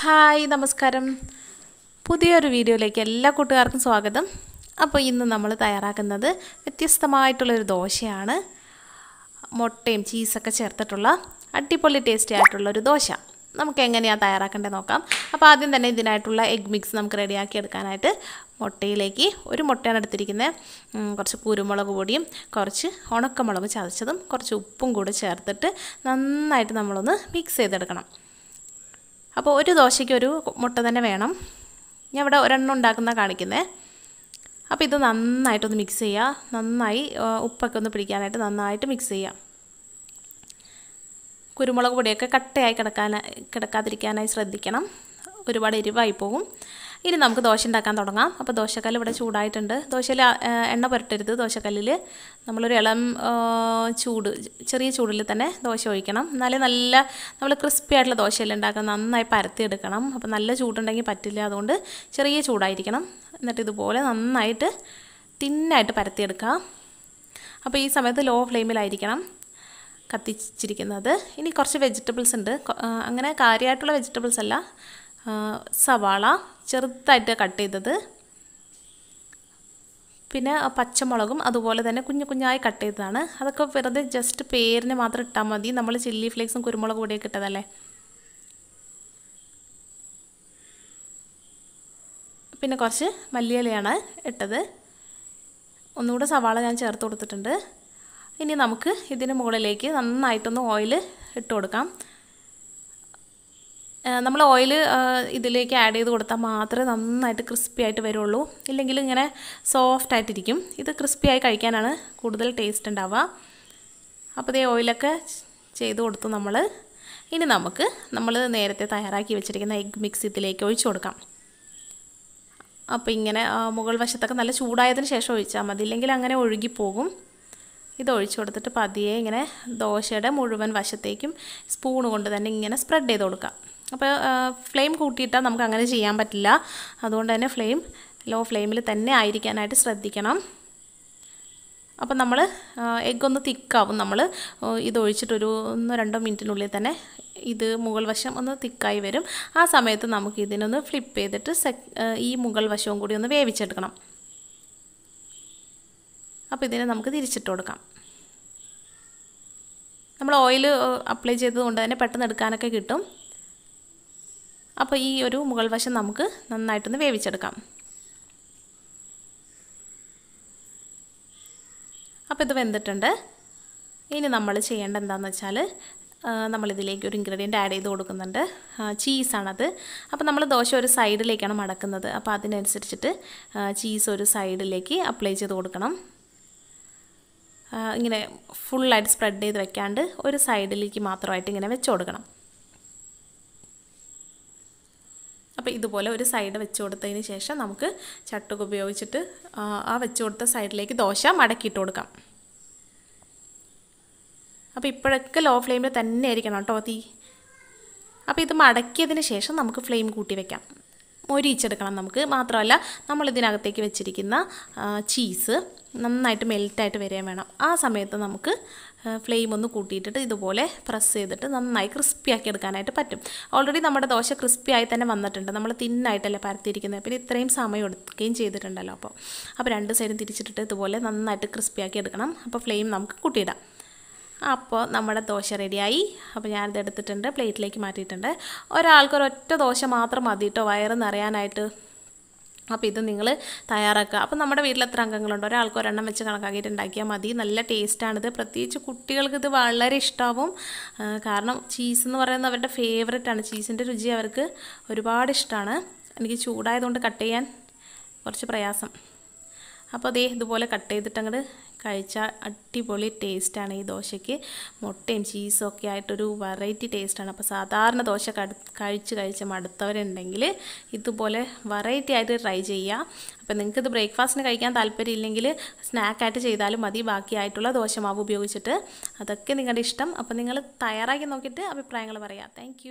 Hi നമസ്കാരം. പുതിയൊരു വീഡിയോയിലേക്ക് എല്ലാ കൂട്ടുകാർക്കും സ്വാഗതം. അപ്പോൾ ഇന്ന് നമ്മൾ തയ്യാറാക്കുന്നത് വ്യത്യസ്തമായിട്ടുള്ളൊരു ദോശയാണ്. മുട്ടയും ചീസൊക്കെ ചേർത്തിട്ടുള്ള അടിപൊളി ടേസ്റ്റി ആയിട്ടുള്ളൊരു ദോശ. നമുക്ക് എങ്ങനെയാണ് തയ്യാറാക്കേണ്ടത് നോക്കാം. അപ്പോൾ ആദ്യം തന്നെ ഇതിനായിട്ടുള്ള എഗ് മിക്സ് നമുക്ക് റെഡിയാക്കി എടുക്കാനായിട്ട് മുട്ടയിലേക്ക് ഒരു മുട്ടയാണ് എടുത്തിരിക്കുന്നത്. കുറച്ച് കുരുമുളക് പൊടിയും കുറച്ച് ഉണക്കമുളക് ചതച്ചതും കുറച്ച് ഉപ്പും കൂടി ചേർത്തിട്ട് നന്നായിട്ട് നമ്മളൊന്ന് മിക്സ് ചെയ്തെടുക്കണം. അപ്പോൾ ഒരു ദോശയ്ക്ക് ഒരു മുട്ട തന്നെ വേണം. ഞാൻ ഇവിടെ ഒരെണ്ണം ഉണ്ടാക്കുന്ന കാണിക്കുന്നത് അപ്പോൾ ഇത് നന്നായിട്ടൊന്ന് മിക്സ് ചെയ്യുക. നന്നായി ഉപ്പൊക്കെ ഒന്ന് പിടിക്കാനായിട്ട് നന്നായിട്ട് മിക്സ് ചെയ്യുക. കുരുമുളക് പൊടിയൊക്കെ കട്ടയായി കിടക്കാൻ കിടക്കാതിരിക്കാനായി ശ്രദ്ധിക്കണം. ഒരുപാട് എരിവായി പോകും ഇനി നമുക്ക് ദോശ ഉണ്ടാക്കാൻ തുടങ്ങാം. അപ്പോൾ ദോശക്കല്ല് ഇവിടെ ചൂടായിട്ടുണ്ട്. ദോശയിൽ എണ്ണ പുരട്ടരുത് ദോശക്കല്ലിൽ നമ്മളൊരു ഇളം ചൂട് ചെറിയ ചൂടിൽ തന്നെ ദോശ ഒഴിക്കണം. എന്നാലേ നല്ല നമ്മൾ ക്രിസ്പി ആയിട്ടുള്ള ദോശയെല്ലാം ഉണ്ടാക്കാൻ നന്നായി പരത്തിയെടുക്കണം. അപ്പോൾ നല്ല ചൂടുണ്ടെങ്കിൽ പറ്റില്ല. അതുകൊണ്ട് ചെറിയ ചൂടായിരിക്കണം. എന്നിട്ട് ഇതുപോലെ നന്നായിട്ട് തിന്നായിട്ട് പരത്തിയെടുക്കുക അപ്പോൾ ഈ സമയത്ത് ലോ ഫ്ലെയിമിലായിരിക്കണം കത്തിച്ചിരിക്കുന്നത്. ഇനി കുറച്ച് വെജിറ്റബിൾസ് ഉണ്ട്. അങ്ങനെ കാര്യമായിട്ടുള്ള വെജിറ്റബിൾസ് അല്ല. സവാള ചെറുതായിട്ട് കട്ട് ചെയ്തത്. പിന്നെ പച്ചമുളകും അതുപോലെ തന്നെ കുഞ്ഞു കുഞ്ഞായി കട്ട് ചെയ്തതാണ്. അതൊക്കെ വെറുതെ ജസ്റ്റ് പേരിന് മാത്രം ഇട്ടാൽ മതി. നമ്മൾ ചില്ലി ഫ്ലേക്സും കുരുമുളക് പൊടിയൊക്കെ ഇട്ടതല്ലേ? പിന്നെ കുറച്ച് മല്ലിയിലയാണ് ഇട്ടത്. ഒന്നുകൂടെ സവാള ഞാൻ ചേർത്ത് കൊടുത്തിട്ടുണ്ട്. ഇനി നമുക്ക് ഇതിന് മുകളിലേക്ക് നന്നായിട്ടൊന്ന് ഓയിൽ ഇട്ട് കൊടുക്കാം. നമ്മൾ ഓയിൽ ഇതിലേക്ക് ആഡ് ചെയ്ത് കൊടുത്താൽ മാത്രമേ നന്നായിട്ട് ക്രിസ്പി ആയിട്ട് വരുള്ളൂ. ഇല്ലെങ്കിൽ ഇങ്ങനെ സോഫ്റ്റ് ആയിട്ടിരിക്കും. ഇത് ക്രിസ്പി ആയി കഴിക്കാനാണ് കൂടുതൽ ടേസ്റ്റ് ഉണ്ടാവുക. അപ്പോൾ ഇതേ ഓയിലൊക്കെ ചെയ്ത് കൊടുത്തു നമ്മൾ. ഇനി നമുക്ക് നമ്മൾ നേരത്തെ തയ്യാറാക്കി വെച്ചിരിക്കുന്ന എഗ് മിക്സ് ഇതിലേക്ക് ഒഴിച്ചു കൊടുക്കാം. അപ്പോൾ ഇങ്ങനെ മുകൾ വശത്തൊക്കെ നല്ല ചൂടായതിന് ശേഷം ഒഴിച്ചാൽ മതി. ഇല്ലെങ്കിൽ അങ്ങനെ ഒഴുകിപ്പോകും. ഇത് ഒഴിച്ചു കൊടുത്തിട്ട് പതിയെ ഇങ്ങനെ ദോശയുടെ മുഴുവൻ വശത്തേക്കും സ്പൂൺ കൊണ്ട് തന്നെ ഇങ്ങനെ സ്പ്രെഡ് ചെയ്ത് കൊടുക്കാം. അപ്പോൾ ഫ്ലെയിം കൂട്ടിയിട്ടാൽ നമുക്ക് അങ്ങനെ ചെയ്യാൻ പറ്റില്ല. അതുകൊണ്ട് തന്നെ ഫ്ലെയിം ലോ ഫ്ലെയിമിൽ തന്നെ ആയിരിക്കാനായിട്ട് ശ്രദ്ധിക്കണം. അപ്പം നമ്മൾ എഗ്ഗ് ഒന്ന് തിക്കാവും നമ്മൾ ഇത് ഒഴിച്ചിട്ടൊരു ഒന്നോ രണ്ടോ മിനിറ്റിനുള്ളിൽ തന്നെ ഇത് മുകൾ വശം ഒന്ന് തിക്കായി വരും. ആ സമയത്ത് നമുക്ക് ഇതിനൊന്ന് ഫ്ലിപ്പ് ചെയ്തിട്ട് ഈ മുകൾ വശവും കൂടി ഒന്ന് വേവിച്ചെടുക്കണം. അപ്പോൾ ഇതിനെ നമുക്ക് തിരിച്ചിട്ട് കൊടുക്കാം. നമ്മൾ ഓയിൽ അപ്ലൈ ചെയ്തത് കൊണ്ട് തന്നെ പെട്ടെന്ന് എടുക്കാനൊക്കെ കിട്ടും. അപ്പോൾ ഈ ഒരു മുകൾ വശം നമുക്ക് നന്നായിട്ടൊന്ന് വേവിച്ചെടുക്കാം. അപ്പോൾ ഇത് വെന്തിട്ടുണ്ട്. ഇനി നമ്മൾ ചെയ്യേണ്ട എന്താണെന്ന് വെച്ചാൽ നമ്മളിതിലേക്ക് ഒരു ഇൻഗ്രീഡിയന്റ് ആഡ് ചെയ്ത് കൊടുക്കുന്നുണ്ട്. ചീസാണത് അപ്പോൾ നമ്മൾ ദോശ ഒരു സൈഡിലേക്കാണ് മടക്കുന്നത്. അപ്പോൾ അതിനനുസരിച്ചിട്ട് ചീസ് ഒരു സൈഡിലേക്ക് അപ്ലൈ ചെയ്ത് കൊടുക്കണം. ഇങ്ങനെ ഫുള്ളായിട്ട് സ്പ്രെഡ് ചെയ്ത് വെക്കാണ്ട് ഒരു സൈഡിലേക്ക് മാത്രമായിട്ട് ഇങ്ങനെ വെച്ച് കൊടുക്കണം. അപ്പോൾ ഇതുപോലെ ഒരു സൈഡ് വെച്ച് കൊടുത്തതിന് ശേഷം നമുക്ക് ചട്ടുക ഉപയോഗിച്ചിട്ട് ആ, വെച്ച് കൊടുത്ത സൈഡിലേക്ക് ദോശ മടക്കിയിട്ട് കൊടുക്കാം. അപ്പോൾ ഇപ്പോഴൊക്കെ ലോ ഫ്ലെയിമിൽ തന്നെ ആയിരിക്കണം കേട്ടോ തീ. അപ്പോൾ ഇത് മടക്കിയതിന് ശേഷം നമുക്ക് ഫ്ലെയിം കൂട്ടി വെക്കാം. മൊരിയിച്ചെടുക്കണം നമുക്ക്. മാത്രമല്ല നമ്മൾ ഇതിനകത്തേക്ക് വെച്ചിരിക്കുന്ന ചീസ് നന്നായിട്ട് മെൽറ്റായിട്ട് വരികയും വേണം. ആ സമയത്ത് നമുക്ക് ഫ്ലെയിം ഒന്ന് കൂട്ടിയിട്ടിട്ട് ഇതുപോലെ പ്രസ് ചെയ്തിട്ട് നന്നായി ക്രിസ്പി ആക്കി എടുക്കാനായിട്ട് പറ്റും. ഓൾറെഡി നമ്മുടെ ദോശ ക്രിസ്പി ആയി തന്നെ വന്നിട്ടുണ്ട്. നമ്മൾ തിന്നായിട്ടല്ലേ പരത്തിയിരിക്കുന്നത്. പിന്നെ ഇത്രയും സമയം എടുക്കുകയും ചെയ്തിട്ടുണ്ടല്ലോ അപ്പോൾ. അപ്പോൾ രണ്ട് സൈഡും തിരിച്ചിട്ടിട്ട് ഇതുപോലെ നന്നായിട്ട് ക്രിസ്പി ആക്കി എടുക്കണം. അപ്പോൾ ഫ്ലെയിം നമുക്ക് കൂട്ടിയിടാം. അപ്പോൾ നമ്മുടെ ദോശ റെഡിയായി അപ്പോൾ ഞാനിത് എടുത്തിട്ടുണ്ട്. പ്ലേറ്റിലേക്ക് മാറ്റിയിട്ടുണ്ട്. ഒരാൾക്കൊരൊറ്റ ദോശ മാത്രം മതി കേട്ടോ വയറ് നിറയാനായിട്ട്. അപ്പോൾ ഇത് നിങ്ങൾ തയ്യാറാക്കുക. അപ്പോൾ നമ്മുടെ വീട്ടിൽ എത്ര അംഗങ്ങളുണ്ട്? ഒരാൾക്ക് ഒരെണ്ണം വെച്ച് കണക്കാക്കിയിട്ട് ഉണ്ടാക്കിയാൽ മതി. നല്ല ടേസ്റ്റാണിത് പ്രത്യേകിച്ച് കുട്ടികൾക്ക് ഇത് വളരെ ഇഷ്ടമാവും കാരണം ചീസ് എന്ന് പറയുന്നത് അവരുടെ ഫേവററ്റ് ആണ്. ചീസിന്റെ രുചി അവർക്ക് ഒരുപാട് ഇഷ്ടമാണ് എനിക്ക് ചൂടായതുകൊണ്ട് കട്ട് ചെയ്യാൻ കുറച്ച് പ്രയാസം. അപ്പോൾ അതേ ഇതുപോലെ കട്ട് ചെയ്തിട്ട് അങ്ങോട്ട് കഴിച്ചാൽ അടിപൊളി ടേസ്റ്റാണ് ഈ ദോശയ്ക്ക്. മുട്ടയും ചീസും ഒക്കെ ആയിട്ടൊരു വെറൈറ്റി ടേസ്റ്റാണ് അപ്പോൾ സാധാരണ ദോശ കഴിച്ച് കഴിച്ച് മടുത്തവരുണ്ടെങ്കിൽ ഇതുപോലെ വെറൈറ്റി ആയിട്ട് ട്രൈ ചെയ്യുക അപ്പോൾ നിങ്ങൾക്ക് ഇത് ബ്രേക്ക്ഫാസ്റ്റിന് കഴിക്കാൻ താല്പര്യമില്ലെങ്കിൽ സ്നാക്കായിട്ട് ചെയ്താലും മതി. ബാക്കിയായിട്ടുള്ള ദോശമാവ് ഉപയോഗിച്ചിട്ട്. അതൊക്കെ നിങ്ങളുടെ ഇഷ്ടം. അപ്പോൾ നിങ്ങൾ തയ്യാറാക്കി നോക്കിയിട്ട് അഭിപ്രായങ്ങൾ പറയാം. താങ്ക്